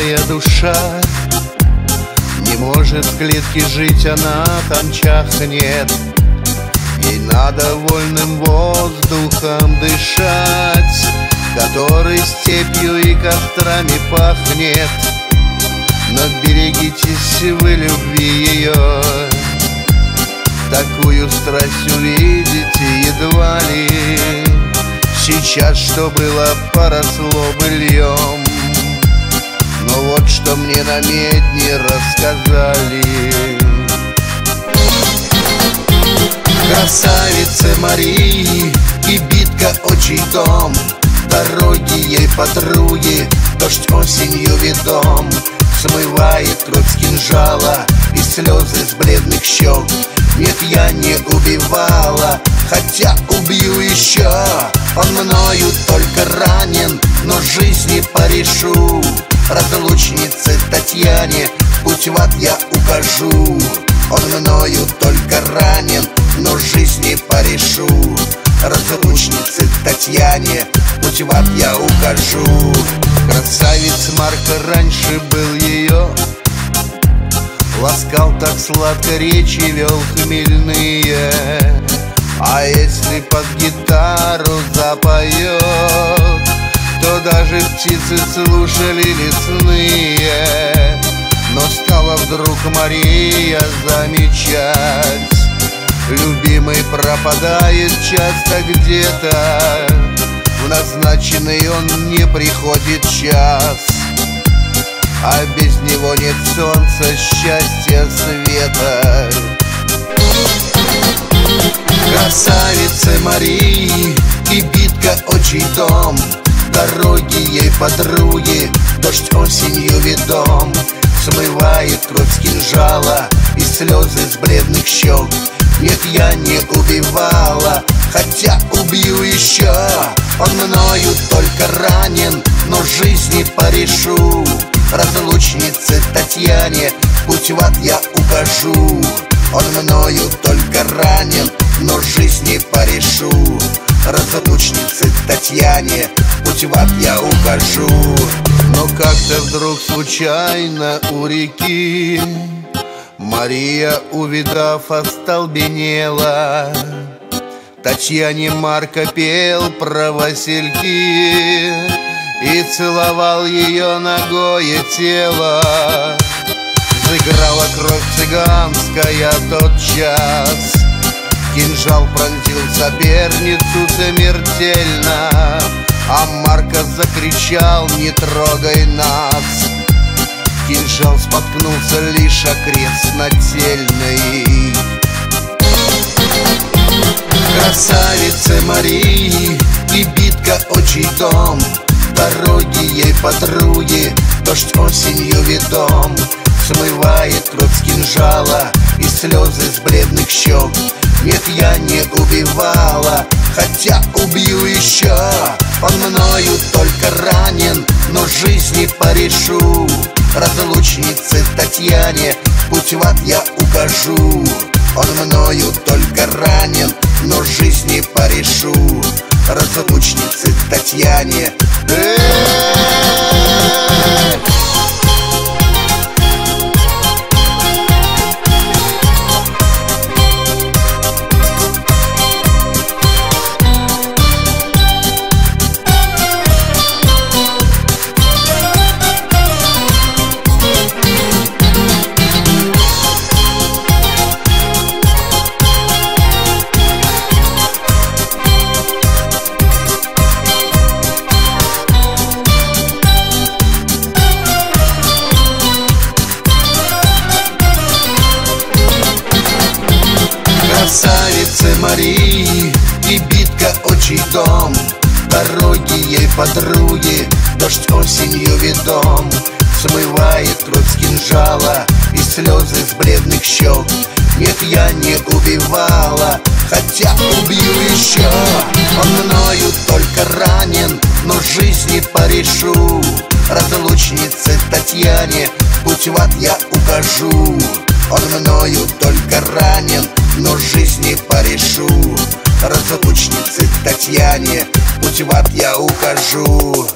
женская душа. Не может в клетке жить, она там чахнет Ей надо вольным воздухом дышать Который степью и кострами пахнет. Но берегитесь вы любви ее. Такую страсть увидите едва ли. Сейчас, что было, поросло быльем Но вот что мне на медне рассказали. Красавица Марии и битка очей дом. Дороги ей подруги, дождь осенью ведом. Смывает кровь с кинжала и слезы с бледных щек Нет, я не убивала, хотя убью еще Он мною только ранен, но жизни порешу Разлучнице Татьяне путь в ад я укажу. Он мною только ранен, но жизни порешу. Разлучнице Татьяне путь в ад я укажу. Красавец Марка раньше был ее Ласкал так сладко речи вел хмельные. А если под гитару запоет То даже птицы слушали лесные. Но стала вдруг Мария замечать Любимый пропадает часто где-то. В назначенный он не приходит час а без него нет солнца, счастья, света. Красавица Марии и битка очей дом Дороги ей подруги, дождь осенью ведом Смывает кровь с кинжала и слезы с бледных щек Нет, я не убивала, хотя убью еще Он мною только ранен, но жизни порешу. Разлучнице Татьяне Путь в ад я укажу. Он мною только ранен Но жизни порешу Разлучнице Татьяне Путь в ад я укажу. Но как-то вдруг случайно у реки Мария, увидав, остолбенела. Татьяне Марка пел про васильки и целовал ее ногое тело. Заиграла кровь цыганская тот час Кинжал пронзил соперницу смертельно А Марка закричал «Не трогай нас!» Кинжал споткнулся лишь о крест нательный Красавица Марии и битка очей дом. Дороги ей подруги, дождь осенью ведом. Смывает кровь с кинжала и слезы с бледных щек Нет, я не убивала, хотя убью еще Он мною только ранен, но жизни порешу. Разлучнице Татьяне путь в ад я укажу. Он мною только ранен, но жизни порешу. Разлучнице Татьяне. Красавицы Дороги ей подруги, дождь осенью ведом Смывает кровь с кинжала и слезы с бледных щек. Нет, я не убивала, хотя убью еще. Он мною только ранен, но жизни порешу. Разлучнице Татьяне путь в ад я укажу. Он мною только ранен, но жизни порешу Разлучнице Татьяне. Путь в ад я укажу